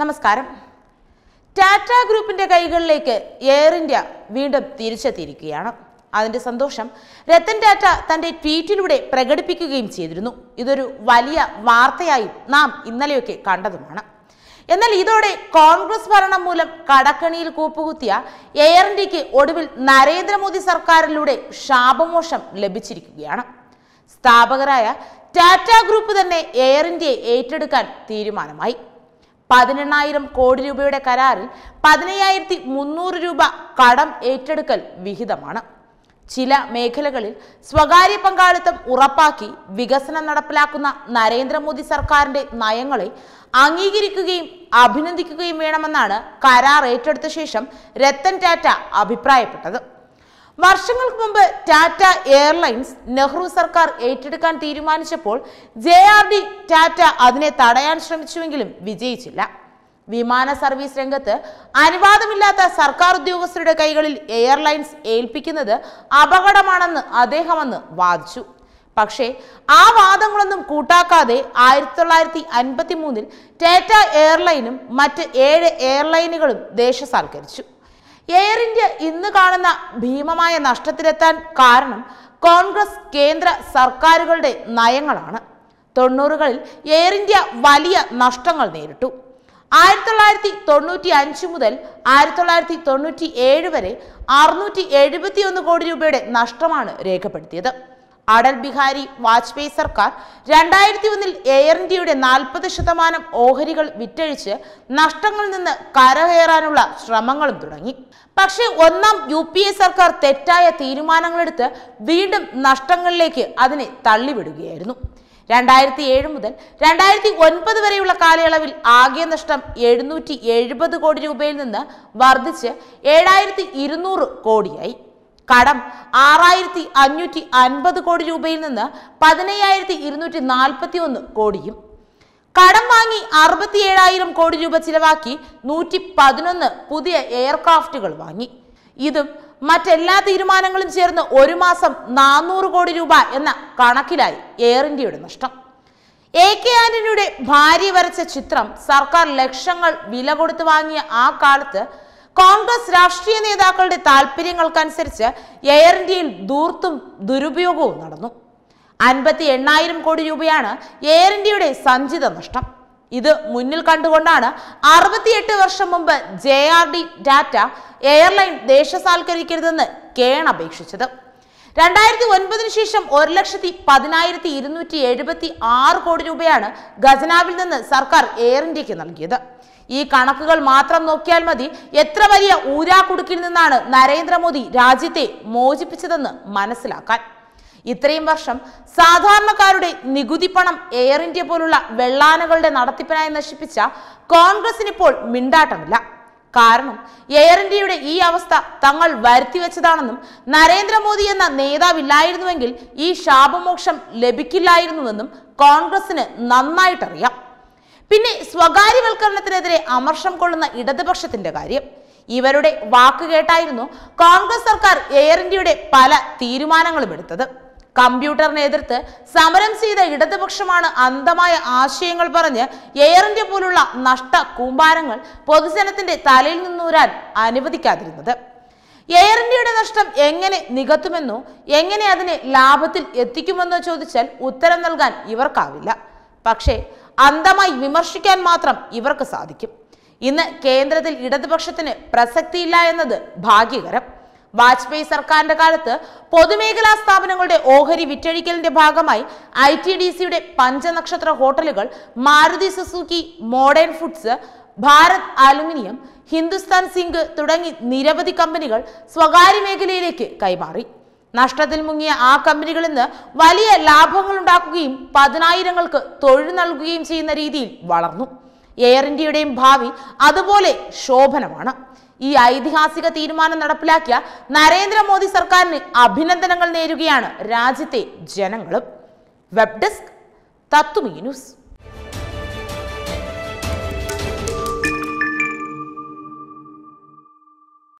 നമസ്കാരം. ടാറ്റ ഗ്രൂപ്പിന്റെ കൈകളിലേക്ക് എയർ ഇന്ത്യ വീണ്ടും തിരിച്ചെത്തിയിരിക്കുകയാണ്. അതിന്റെ സന്തോഷം രത്തൻ ടാറ്റ തന്റെ ട്വീറ്റിലൂടെ പ്രകടിപ്പിക്കുകയും ചെയ്തിരുന്നു. ഇതൊരു വലിയ വാർത്തയായി നാം ഇന്നലെയൊക്കെ കണ്ടതുമാണ്. എന്നാൽ ഇതോടെ കോൺഗ്രസ് ഭരണം മൂലം കടക്കണിയിൽ കൂപ്പുകുത്തിയ എയർ ഇന്ത്യയ്ക്ക് ഒടുവിൽ നരേന്ദ്രമോദി സർക്കാരിലൂടെ ശാപമോഷം ലഭിച്ചിരിക്കുകയാണ്. സ്ഥാപകരായ ടാറ്റ ഗ്രൂപ്പ് തന്നെ എയർ ഇന്ത്യയെ ഏറ്റെടുക്കാൻ തീരുമാനമായി. പതിനെണ്ണായിരം കോടി രൂപയുടെ കരാറിൽ പതിനയ്യായിരത്തി മുന്നൂറ് രൂപ കടം ഏറ്റെടുക്കൽ വിഹിതമാണ്. ചില മേഖലകളിൽ സ്വകാര്യ പങ്കാളിത്തം ഉറപ്പാക്കി വികസനം നടപ്പിലാക്കുന്ന നരേന്ദ്രമോദി സർക്കാരിന്റെ നയങ്ങളെ അംഗീകരിക്കുകയും അഭിനന്ദിക്കുകയും വേണമെന്നാണ് കരാർ ഏറ്റെടുത്ത ശേഷം രത്തൻ ടാറ്റ അഭിപ്രായപ്പെട്ടത്. വർഷങ്ങൾക്ക് മുമ്പ് ടാറ്റ എയർലൈൻസ് നെഹ്റു സർക്കാർ ഏറ്റെടുക്കാൻ തീരുമാനിച്ചപ്പോൾ ജെ ആർ ഡി ടാറ്റ അതിനെ തടയാൻ ശ്രമിച്ചുവെങ്കിലും വിജയിച്ചില്ല. വിമാന സർവീസ് രംഗത്ത് അനുവാദമില്ലാത്ത സർക്കാർ ഉദ്യോഗസ്ഥരുടെ കൈകളിൽ എയർലൈൻസ് ഏൽപ്പിക്കുന്നത് അപകടമാണെന്ന് അദ്ദേഹം അന്ന് വാദിച്ചു. പക്ഷേ ആ വാദങ്ങളൊന്നും കൂട്ടാക്കാതെ ആയിരത്തി തൊള്ളായിരത്തി അൻപത്തി മൂന്നിൽ ടാറ്റ എയർലൈനും മറ്റ് ഏഴ് എയർലൈനുകളും ദേശസാൽക്കരിച്ചു. എയർ ഇന്ത്യ ഇന്ന് കാണുന്ന ഭീമമായ നഷ്ടത്തിലെത്താൻ കാരണം കോൺഗ്രസ് കേന്ദ്ര സർക്കാരുകളുടെ നയങ്ങളാണ്. തൊണ്ണൂറുകളിൽ എയർ ഇന്ത്യ വലിയ നഷ്ടങ്ങൾ നേരിട്ടു. ആയിരത്തി തൊള്ളായിരത്തി തൊണ്ണൂറ്റി അഞ്ച് മുതൽ ആയിരത്തി തൊള്ളായിരത്തി തൊണ്ണൂറ്റി ഏഴ് വരെ അറുന്നൂറ്റി എഴുപത്തി ഒന്ന് കോടി രൂപയുടെ നഷ്ടമാണ് രേഖപ്പെടുത്തിയത്. അടൽ ബിഹാരി വാജ്പേയി സർക്കാർ രണ്ടായിരത്തി ഒന്നിൽ എയർ ഇന്ത്യയുടെ നാൽപ്പത് ശതമാനം ഓഹരികൾ വിറ്റഴിച്ച് നഷ്ടങ്ങളിൽ നിന്ന് കരകയറാനുള്ള ശ്രമങ്ങളും തുടങ്ങി. പക്ഷേ ഒന്നാം യു പി എ സർക്കാർ തെറ്റായ തീരുമാനങ്ങളെടുത്ത് വീണ്ടും നഷ്ടങ്ങളിലേക്ക് അതിനെ തള്ളിവിടുകയായിരുന്നു. രണ്ടായിരത്തി ഏഴ് മുതൽ രണ്ടായിരത്തി ഒൻപത് വരെയുള്ള കാലയളവിൽ ആകെ നഷ്ടം എഴുന്നൂറ്റി എഴുപത് കോടി രൂപയിൽ നിന്ന് വർദ്ധിച്ച് ഏഴായിരത്തി ഇരുന്നൂറ് കോടിയായി. കടം ആറായിരത്തി അഞ്ഞൂറ്റി അൻപത് കോടി രൂപയിൽ നിന്ന് പതിനയ്യായിരത്തി ഇരുന്നൂറ്റി നാൽപ്പത്തി ഒന്ന് കോടിയും കടം വാങ്ങി അറുപത്തി ഏഴായിരം കോടി രൂപ ചിലവാക്കി നൂറ്റി പതിനൊന്ന് പുതിയ എയർക്രാഫ്റ്റുകൾ വാങ്ങി. ഇതും മറ്റെല്ലാ തീരുമാനങ്ങളും ചേർന്ന് ഒരു മാസം നാനൂറ് കോടി രൂപ എന്ന കണക്കിലായി എയർ ഇന്ത്യയുടെ നഷ്ടം. എ കെ ആന്റണിയുടെ ഭാര്യ വരച്ച ചിത്രം സർക്കാർ ലക്ഷങ്ങൾ വില കൊടുത്ത് വാങ്ങിയ ആ കാലത്ത് കോൺഗ്രസ് രാഷ്ട്രീയ നേതാക്കളുടെ താല്പര്യങ്ങൾക്കനുസരിച്ച് എയർ ഇന്ത്യയിൽ ദൂർത്തും ദുരുപയോഗവും നടന്നു. അൻപത്തി എണ്ണായിരം കോടി രൂപയാണ് എയർ ഇന്ത്യയുടെ സഞ്ചിത നഷ്ടം. ഇത് മുന്നിൽ കണ്ടുകൊണ്ടാണ് അറുപത്തിയെട്ട് വർഷം മുമ്പ് J R D Tata airline ദേശസാൽക്കരിക്കരുതെന്ന് കേൺ അപേക്ഷിച്ചത് രണ്ടായിരത്തി ഒൻപതിന് ശേഷം ഒരു ലക്ഷത്തി പതിനായിരത്തി ഇരുന്നൂറ്റി എഴുപത്തി ആറ് കോടി രൂപയാണ് ഖജനാവിൽ നിന്ന് സർക്കാർ എയർ ഇന്ത്യയ്ക്ക് നൽകിയത്. ഈ കണക്കുകൾ മാത്രം നോക്കിയാൽ മതി എത്ര വലിയ ഊരാക്കുടുക്കിൽ നിന്നാണ് നരേന്ദ്രമോദി രാജ്യത്തെ മോചിപ്പിച്ചതെന്ന് മനസ്സിലാക്കാൻ. ഇത്രയും വർഷം സാധാരണക്കാരുടെ നികുതി പണം എയർ ഇന്ത്യ പോലുള്ള വെള്ളാനകളുടെ നടത്തിപ്പിനായി നശിപ്പിച്ച കോൺഗ്രസിന് ഇപ്പോൾ മിണ്ടാട്ടമില്ല. കാരണം എയർ ഇന്ത്യയുടെ ഈ അവസ്ഥ തങ്ങൾ വരുത്തിവെച്ചതാണെന്നും നരേന്ദ്രമോദി എന്ന നേതാവില്ലായിരുന്നുവെങ്കിൽ ഈ ശാപമോക്ഷം ലഭിക്കില്ലായിരുന്നുവെന്നും കോൺഗ്രസിന് നന്നായിട്ടറിയാം. പിന്നെ സ്വകാര്യവൽക്കരണത്തിനെതിരെ അമർഷം കൊള്ളുന്ന ഇടതുപക്ഷത്തിന്റെ കാര്യം. ഇവരുടെ വാക്ക് കേട്ടായിരുന്നു കോൺഗ്രസ് സർക്കാർ എയർ ഇന്ത്യയുടെ പല തീരുമാനങ്ങളും എടുത്തത്. കമ്പ്യൂട്ടറിനെ എതിർത്ത് സമരം ചെയ്ത ഇടതുപക്ഷമാണ് അന്ധമായ ആശയങ്ങൾ പറഞ്ഞ് എയർ ഇന്ത്യ പോലുള്ള നഷ്ട കൂമ്പാരങ്ങൾ പൊതുജനത്തിന്റെ തലയിൽ നിന്നൂരാൻ അനുവദിക്കാതിരുന്നത്. എയർ ഇന്ത്യയുടെ നഷ്ടം എങ്ങനെ നികത്തുമെന്നോ എങ്ങനെ അതിനെ ലാഭത്തിൽ എത്തിക്കുമെന്നോ ചോദിച്ചാൽ ഉത്തരം നൽകാൻ ഇവർക്കാവില്ല. പക്ഷേ അന്ധമായി വിമർശിക്കാൻ മാത്രം ഇവർക്ക് സാധിക്കും. ഇന്ന് കേന്ദ്രത്തിൽ ഇടതുപക്ഷത്തിന് പ്രസക്തിയില്ല എന്നത് ഭാഗ്യകരം. വാജ്പേയി സർക്കാരിന്റെ കാലത്ത് പൊതുമേഖലാ സ്ഥാപനങ്ങളുടെ ഓഹരി വിറ്റഴിക്കലിന്റെ ഭാഗമായി ഐ ടി ഡി സിയുടെ പഞ്ചനക്ഷത്ര ഹോട്ടലുകൾ Maruti Suzuki modern foods Bharat aluminium Hindustan zinc തുടങ്ങി നിരവധി കമ്പനികൾ സ്വകാര്യ മേഖലയിലേക്ക് കൈമാറി. നഷ്ടത്തിൽ മുങ്ങിയ ആ കമ്പനികളിൽ നിന്ന് വലിയ ലാഭങ്ങൾ ഉണ്ടാക്കുകയും പതിനായിരങ്ങൾക്ക് തൊഴിൽ നൽകുകയും ചെയ്യുന്ന രീതിയിൽ വളർന്നു. എയർ ഇന്ത്യയുടെയും ഭാവി അതുപോലെ ശോഭനമാണ്. ഈ ഐതിഹാസിക തീരുമാനം നടപ്പിലാക്കിയ നരേന്ദ്രമോദി സർക്കാരിന് അഭിനന്ദനങ്ങൾ നേരുകയാണ് രാജ്യത്തെ ജനങ്ങളും. വെബ് ഡെസ്ക് തത്തുമീ ന്യൂസ്.